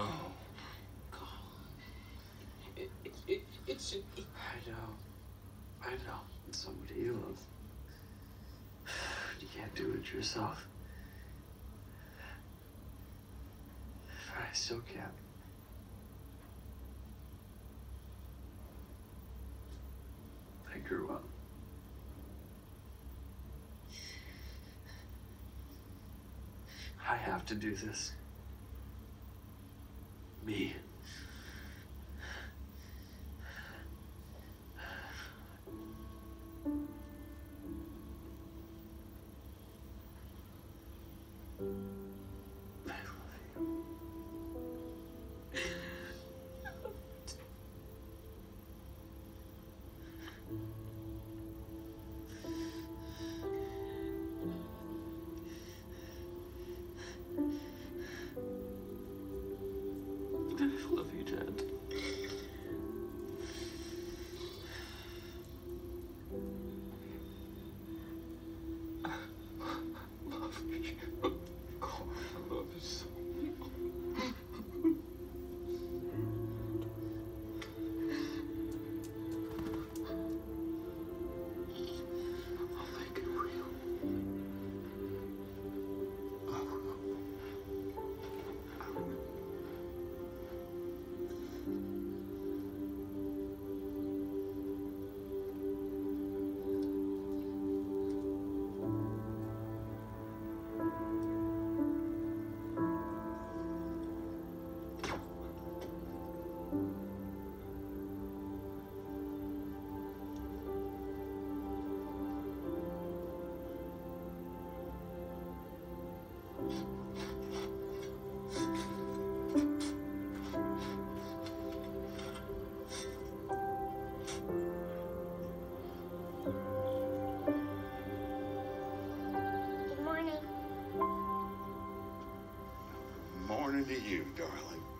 Oh, no. Carl. It, it, it, it. I know. I know. It's somebody you love. You can't do it yourself. I still can't. I grew up. I have to do this me. good morning to you, darling.